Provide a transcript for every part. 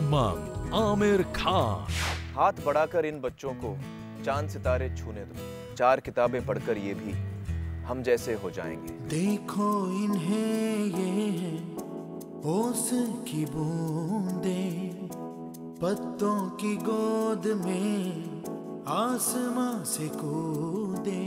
month, Amir Khan. हाथ बढ़ाकर इन बच्चों को चाँद सितारे छूने दो। चार किताबें पढ़कर ये भी हम जैसे हो जाएँगे। देखो इन्हें ये है ओस की बूंदे पत्तों की गोद में आसमां से कूदे।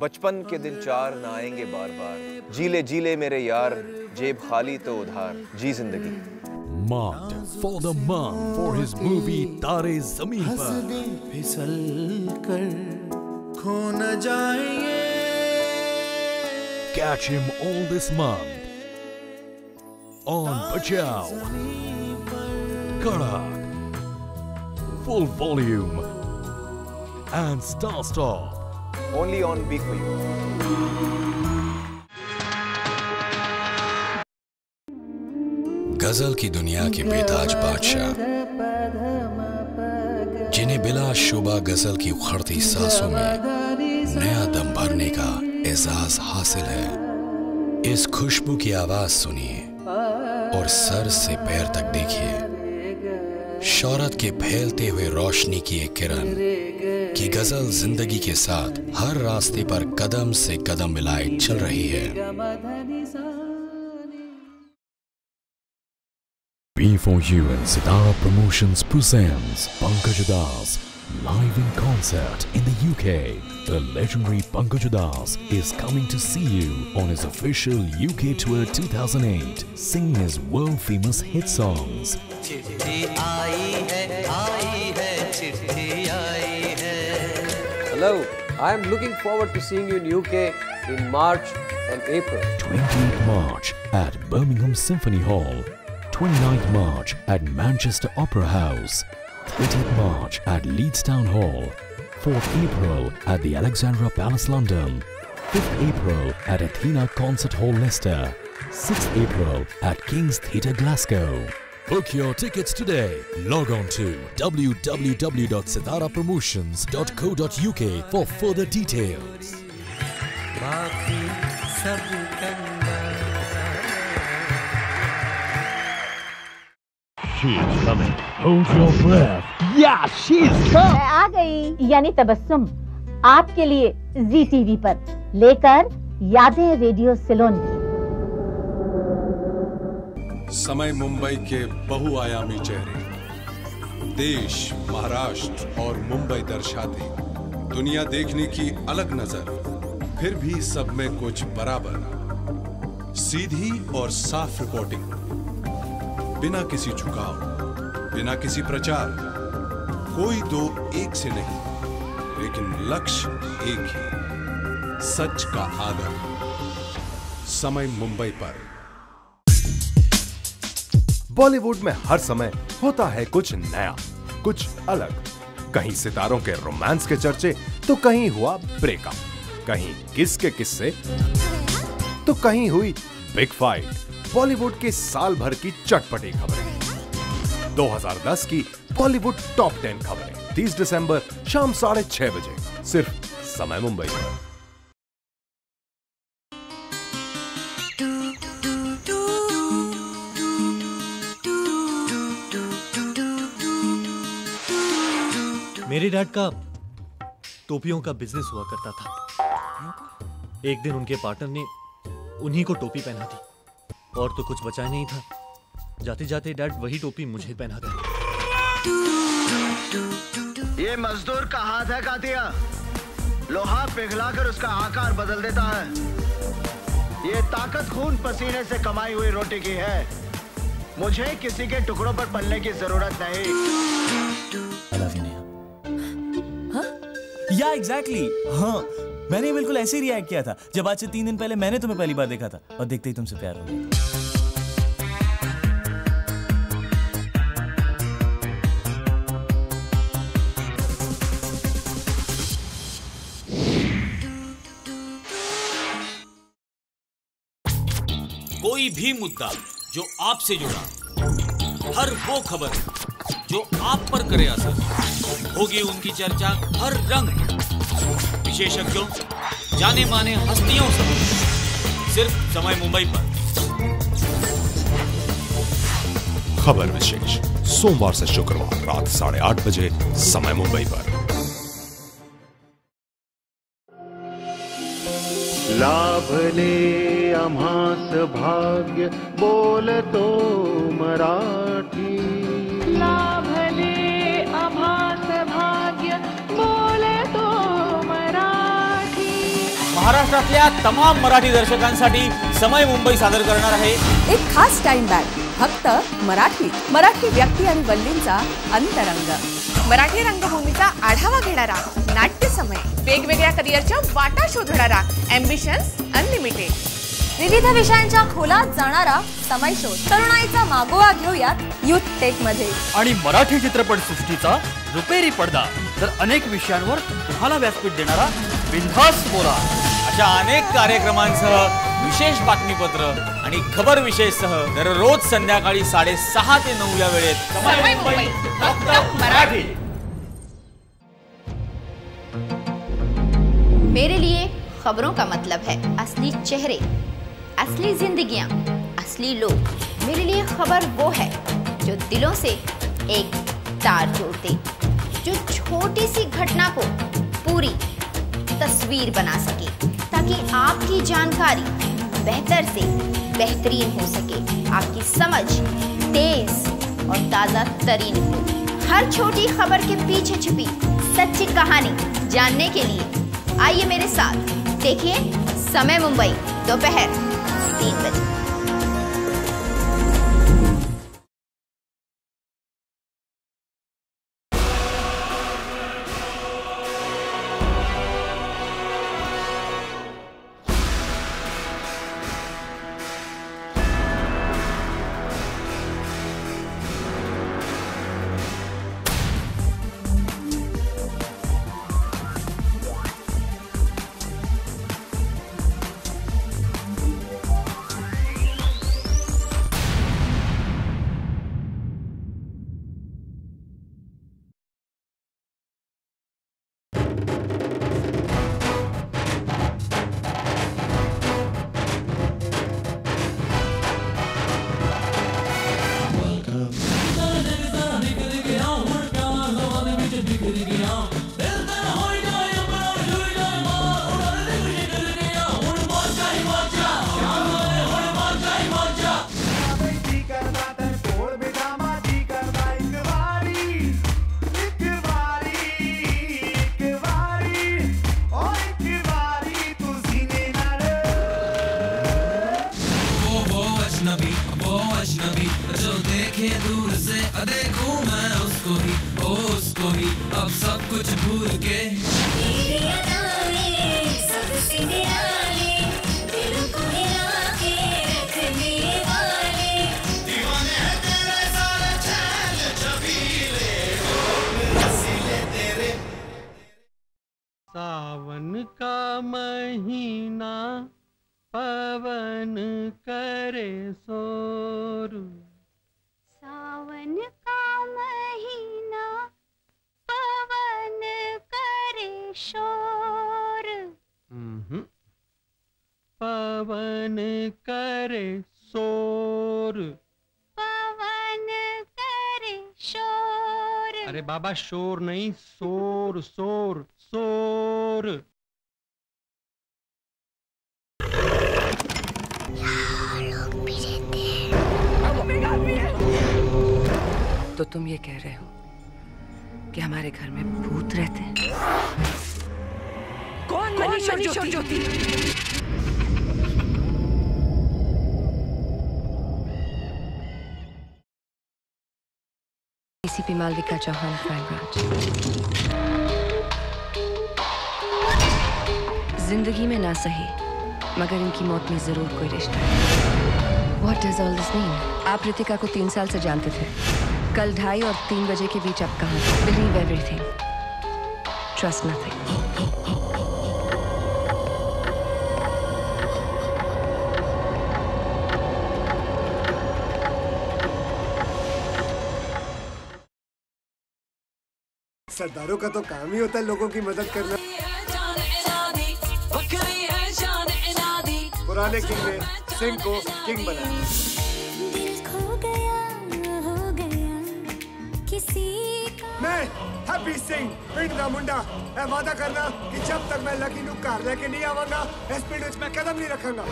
बचपन के दिन चार ना आएँगे बार बार। जीले जीले मेरे यार जेब खाली तो उधार। जी ज़िंदगी। demand for the mom for his movie Tare Zameen Catch him all this month on Bajao. Karak. Full volume and star star. Only on Big गज़ल की दुनिया के बेताज बादशाह, जिन्हें बिला शुबा गज़ल की उखड़ती सांसों में नया दम भरने का एजाज हासिल है। इस खुशबू की आवाज़ सुनिए और सर से पैर तक देखिए। शौरत के फैलते हुए रोशनी की एक किरण की गज़ल ज़िंदगी के साथ हर रास्ते पर कदम से कदम मिलाए चल रही है। For you and Sidara Promotions presents Pankaj Das live in concert in the UK. The legendary Pankaj Das is coming to see you on his official UK tour 2008, singing his world famous hit songs. Hello, I am looking forward to seeing you in UK in March and April. 20th March at Birmingham Symphony Hall 29th March at Manchester Opera House. 30th March at Leeds Town Hall. 4th April at the Alexandra Palace London. 5th April at Athena Concert Hall Leicester. 6th April at King's Theatre Glasgow. Book your tickets today. Log on to www.sitarapromotions.co.uk for further details. She's coming. Hold your breath. Yeah, she's coming. मैं आ गई यानी तबस्सुम आपके लिए जी TV पर लेकर यादें radio Ceylon की समय मुंबई के बहुआयामी चेहरे देश महाराष्ट्र और मुंबई दर्शाते दुनिया देखने की अलग नज़र फिर भी सब में कुछ बराबर सीधी और साफ़ रिपोर्टिंग बिना किसी झुकाव, बिना किसी प्रचार, कोई दो एक से नहीं, लेकिन लक्ष्य एक ही, सच का आदर। समय मुंबई पर। बॉलीवुड में हर समय होता है कुछ नया, कुछ अलग। कहीं सितारों के रोमांस के चर्चे तो कहीं हुआ ब्रेकअप। कहीं किस के किस्से तो कहीं हुई बिग फाइट। बॉलीवुड के साल भर की चटपटी खबरें। 2010 की बॉलीवुड टॉप 10 खबरें। 30 दिसंबर शाम साढ़े छह बजे। सिर्फ़ समय मुंबई। पर मेरे डैड का टोपियों का बिज़नेस हुआ करता था। एक दिन उनके पार्टनर ने उन्हीं को टोपी पहना दी। और तो कुछ बचा नहीं था। जाते जाते डैड वही टोपी मुझे पहना गए ये मजदूर का हाथ है कातिया। लोहा पिघलाकर उसका आकार बदल देता है। ये ताकत खून पसीने से कमाई हुई रोटी की है। मुझे किसी के टुकड़ों पर पलने की ज़रूरत नहीं। या एग्जैक्टली हाँ मैंने बिल्कुल ऐसे ही रिएक्ट किया था, जब आज से तीन दिन पहले मैंने तुम्हें पहली बार देखा था, और देखते ही तुमसे प्यार हो गया। कोई भी मुद्दा जो आपसे जुड़ा, हर वो खबर जो आप पर करे असर, होगी उनकी चर्चा हर रंग। विशेषज्ञों जाने माने हस्तियों से सिर्फ़ समय मुंबई पर। खबर विशेष सोमवार से शुक्रवार रात साढ़े आठ बजे समय मुंबई पर। लाभले आम्हास भाग्य बोलतो मराठी। महाराष्ट्रातल्या तमाम मराठी दर्शकांसाठी समय मुंबई सादर करणार आहे. एक खास टाइम बॅग फक्त मराठी. मराठी व्यक्ती आणि वल्लींचा अंतरंग. मराठी रंगभूमीचा आढावा घेणारा नाट्य समय. वेगवेगळ्या करिअरच्या वाटा शोधणारा अम्बिशन्स अनलिमिटेड विविध विषयांच्या खोलात जाणारा समय शोध. तरुणाईचा मागोवा घेऊयात युथ टेकमध्ये. आणि मराठी चित्रपट सृष्टीचा रुपेरी पडदा. तर अनेक विषयांवर तुम्हाला व्यासपीठ देणारा बिनधास बोला. अशा अनेक कार्यक्रमांसह विशेष बातमीपत्र आणि खबर विशेषसह दररोज संध्याकाळी साडेसहा ते नऊ या वेळेत मराठी. मेरे लिए खबरों का मतलब है असली चेहरे असली जिंदगियाँ असली लोग। मेरे लिए खबर वो है जो दिलों से एक तार जोड़ते जो छोटी सी घटना को पूरी तस्वीर बना सके। ताकि आपकी जानकारी बेहतर से बेहतरीन हो सके। आपकी समझ तेज और ताज़ा तरीन हो। हर छोटी खबर के पीछे छुपी सच्ची कहानी जानने के लिए आइए मेरे साथ देखिए समय मुंबई दोपहर तीन बजे। देखूँ मैं उसको ही ओ उसको ही अब सब कुछ भूल के सावन का महीना, पवन करे शोर। अरे बाबा शोर नहीं शोर शोर शोर। तो तुम ये कह रहे हो कि हमारे घर में भूत रहते हैं? कौन मनीष और Jyoti? ACP Malvika Chauhan crime branch ज़िंदगी में ना सही मगर इनकी मौत में ज़रूर कोई रिश्ता है What does all this mean? आप रितिका को तीन साल से जानते थे कल ढाई और तीन बजे के बीच आप कहाँ बिलीव एवरीथिंग ट्रस्ट नथिंग सरदारों का तो काम ही होता है लोगों की मदद करना। पुराने किंग ने सिंह को किंग बनाया। मैं हैप्पी सिंह, पिंड दा मुंडा। ए वादा करना कि जब तक मैं लकी नु घर लेके नहीं आवांगा, इस पिंड मैं कदम नहीं रखांगा।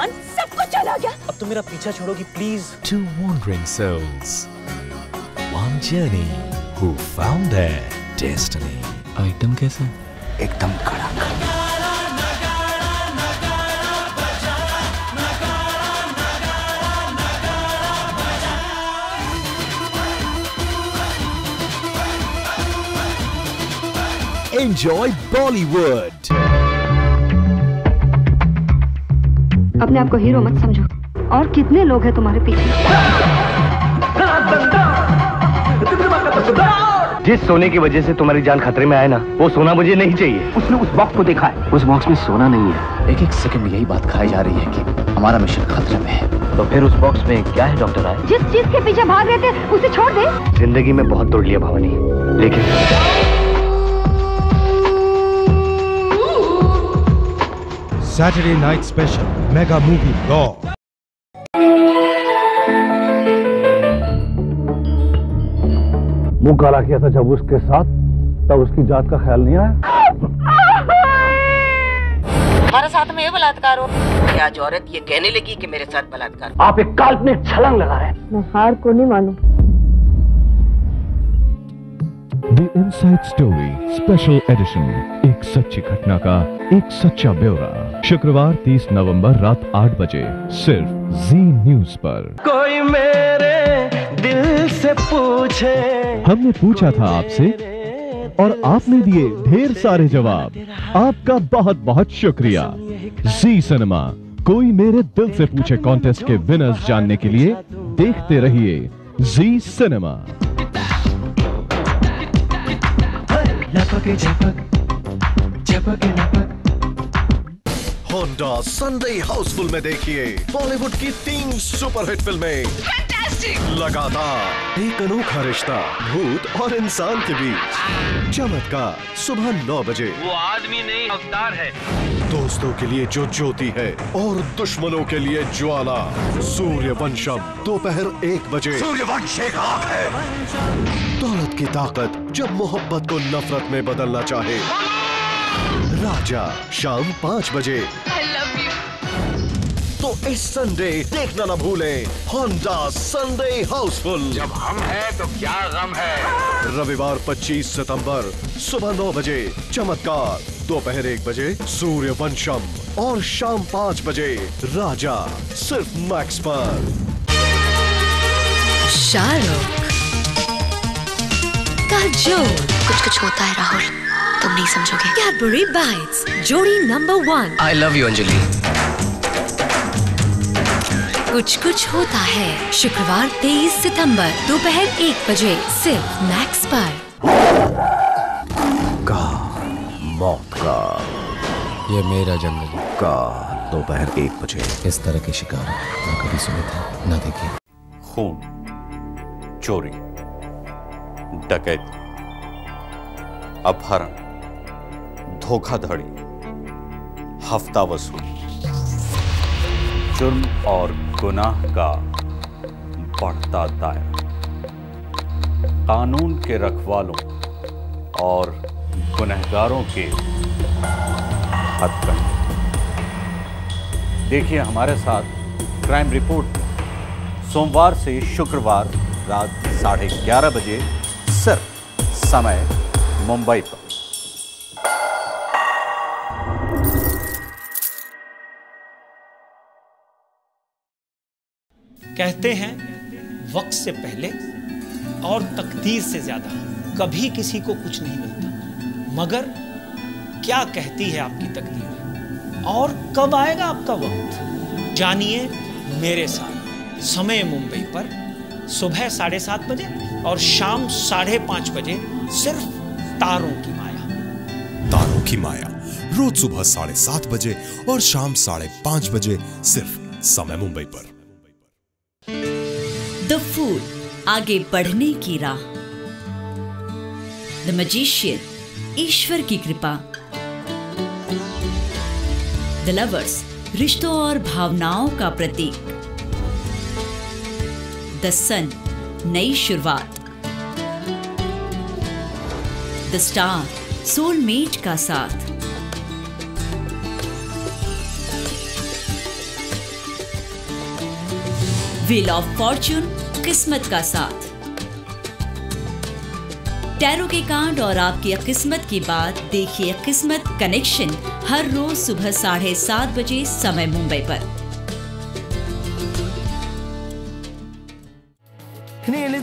मन सब कुछ चला गया। अब तुम मेरा पीछा छोड़ोगी please two wandering souls one journey who found their destiny item कैसे? एकदम कड़क Enjoy Bollywood. अपने आप को हीरो मत समझो। और कितने लोग हैं तुम्हारे पीछे? जिस सोने की वजह से तुम्हारी जान खतरे में आए ना वो सोना मुझे नहीं चाहिए। उसने उस बॉक्स को देखा है। उस बॉक्स में सोना नहीं है। एक एक सेकंड यही बात खाई जा रही है कि हमारा मिशन खतरे में है। तो फिर उस बॉक्स में क्या है डॉक्टर राय? जिस चीज़ के पीछे भाग रहे थे उसे छोड़ दे। ज़िंदगी में बहुत तोड़ लिया भवानी। लेकिन Saturday Night Special. Mega Movie Raw. मुँह काला किया था जब उसके साथ तब उसकी जात का ख्याल नहीं आया। हमारे साथ में ये बलात्कार हो। कि आज औरत ये कहने लगी कि मेरे साथ बलात्कार। आप एक काल्पनिक छलांग लगा रहे हैं। मैं हार को नहीं मानू the inside story special edition एक सच्ची घटना का एक सच्चा ब्यौरा। शुक्रवार 30 नवंबर रात 8 बजे सिर्फ़ जी न्यूज़ पर। कोई मेरे दिल से पूछे। हमने पूछा था आपसे और आपने दिए ढेर सारे जवाब। आपका बहुत बहुत शुक्रिया। जी सिनेमा कोई मेरे दिल से पूछे कॉन्टेस्ट के विनर्स जानने के लिए देखते रहिए जी सिनेमा लपके झपक झपके लपक होंडा संडे हाउसफुल में देखिए बॉलीवुड की तीन सुपरहिट फ़िल्में लगातार। एक अनोखा रिश्ता भूत और इंसान के बीच। चमत्कार सुबह नौ बजे। वो आदमी नहीं अवतार है। दोस्तों के लिए जो ज्योति है और दुश्मनों के लिए ज्वाला। सूर्य वंशम दोपहर एक बजे। सूर्यवंश एक आग है। दौलत की ताकत जब मोहब्बत को नफरत में बदलना चाहे। राजा शाम पाँच बजे। तो इस संडे देखना ना भूलें होंडा संडे हाउसफुल जब हम हैं तो क्या गम है? रविवार 25 सितंबर सुबह 9 बजे चमत्कार। दोपहर एक बजे सूर्य वंशम और शाम पाँच बजे राजा सिर्फ़ मैक्स पर। शाहरुख का जोड़। कुछ कुछ होता है राहुल। तुम नहीं समझोगे। Cadbury bites? जोड़ी number one. I love you Anjali. कुछ कुछ होता है। शुक्रवार 23 सितंबर दोपहर एक बजे सिर्फ़ मैक्स पर। का मौत का। ये मेरा जंगल का दोपहर एक बजे। इस तरह के शिकार ना कभी सुने थे ना देखे। खून चोरी। डकैती, अपहरण, धोखाधड़ी हफ़्ता वसूली जुर्म और गुनाह का बढ़ता दायरा। कानून के रखवालों और गुनहगारों के हथकंडे। देखिए हमारे साथ क्राइम रिपोर्ट। सोमवार से शुक्रवार रात साढ़े ग्यारह बजे सिर्फ़ समय मुंबई पर। कहते हैं, वक्त से पहले और तकदीर से ज़्यादा कभी किसी को कुछ नहीं मिलता। मगर, क्या कहती है आपकी तकदीर? और कब आएगा आपका वक्त? जानिए मेरे साथ, समय मुंबई पर सुबह साढ़े सात बजे और शाम साढ़े पाँच बजे सिर्फ़ तारों की माया। तारों की माया। रोज सुबह साढ़े सात बजे और शाम साढ़े पाँच बजे सिर्फ़ समय मुंबई पर। द फूल आगे बढ़ने की राह। द मजिशियन ईश्वर की कृपा। द लवर्स रिश्तों और भावनाओं का प्रतीक। द सन, नई शुरुआत। द स्टार, सोलमेट का साथ। व्हील ऑफ़ फॉर्च्यून किस्मत का साथ। टैरो के कांड और आपकी किस्मत की बात, देखिए किस्मत कनेक्शन, हर रोज सुबह साढ़े सात बजे समय मुंबई पर। నీలి